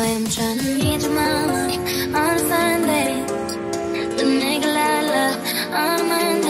I'm trying to meet your mama on Sunday. The nigga I love on Monday.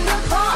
the ball.